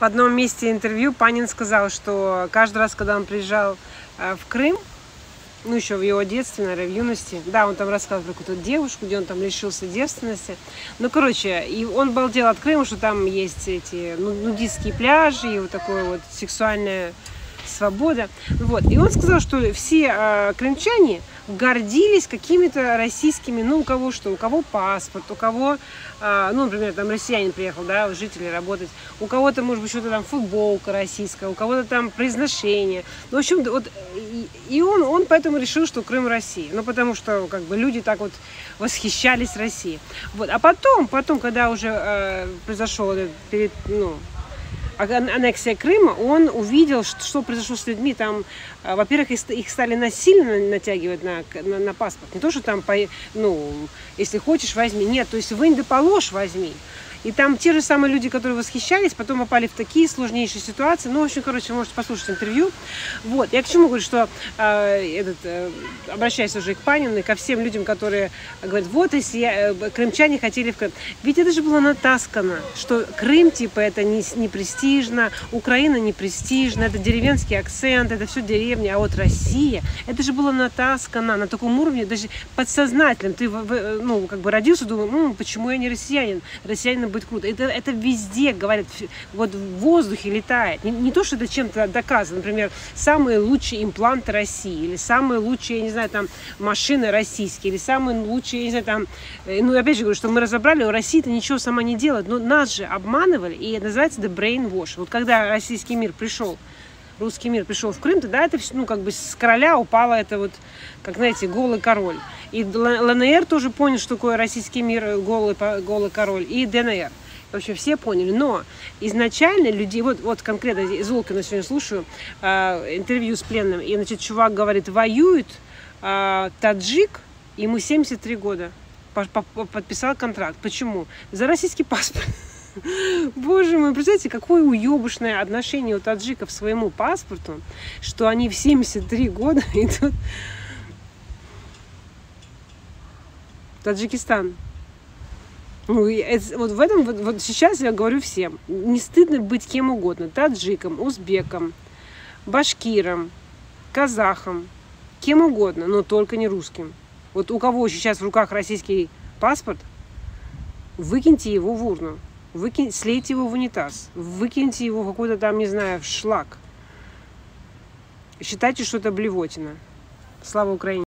В одном месте интервью Панин сказал, что каждый раз, когда он приезжал э, в Крым, ну, еще в его детстве, наверное, в юности. Да, он там рассказывал про какую-то девушку, где он там лишился девственности. Ну, короче, и он балдел от Крыма, что там есть эти ну, нудистские пляжи и вот такое вот сексуальное свобода. Вот. И он сказал, что все э, крымчане гордились какими-то российскими, ну, у кого что, у кого паспорт, у кого, э, ну, например, там россиянин приехал, да, жители работать, у кого-то, может быть, что-то там футболка российская, у кого-то там произношение. Ну, в общем, вот, и, и он, он поэтому решил, что Крым Россия. Ну, потому что, как бы, люди так вот восхищались Россией. Вот. А потом, потом, когда уже э, произошел этот, перед, ну, аннексия Крыма, он увидел, что, что произошло с людьми. Там, а, во-первых, их стали насильно натягивать на, на, на паспорт. Не то, что там, ну, если хочешь, возьми. Нет, то есть вынь да положь, возьми. И там те же самые люди, которые восхищались, потом попали в такие сложнейшие ситуации. Ну, в общем, короче, вы можете послушать интервью. Вот. Я к чему говорю, что э, этот, э, обращаясь уже к Панину, и ко всем людям, которые говорят, вот если я, э, крымчане хотели в Крым. Ведь это же было натаскано, что Крым, типа, это не, не престижно, Украина не престижно, это деревенский акцент, это все деревня, а вот Россия, это же было натаскано на таком уровне, даже подсознательным. Ты, ну, как бы родился, думал, ну, почему я не россиянин? Россиянин быть круто. Это, это везде, говорят, вот в воздухе летает. Не, не то, что это чем-то доказано. Например, самые лучшие импланты России, или самые лучшие, я не знаю, там, машины российские, или самые лучшие, я не знаю, там, э, ну, опять же говорю, что мы разобрали, у России-то ничего сама не делает, но нас же обманывали, и это называется the brainwash. Вот когда российский мир пришел русский мир пришел в Крым, тогда это все, ну, как бы с короля упало это вот, как, знаете, голый король. И ЛНР тоже понял, что такое российский мир, голый, голый король, и ДНР. В общем, все поняли. Но изначально людей, вот, вот конкретно из Волкина сегодня слушаю э, интервью с пленным, и, значит, чувак говорит, воюет э, таджик, ему 73 года, подписал контракт. Почему? За российский паспорт. Боже мой, представляете, какое уебушное отношение у таджиков к своему паспорту, что они в 73 года идут Таджикистан. Ну, вот в этом, вот, вот сейчас я говорю всем, не стыдно быть кем угодно, таджиком, узбеком, башкиром, казахом, кем угодно, но только не русским. Вот у кого сейчас в руках российский паспорт, выкиньте его в урну, выкинь, слейте его в унитаз, выкиньте его в какой-то там, не знаю, в шлак. Считайте, что это блевотина. Слава Украине!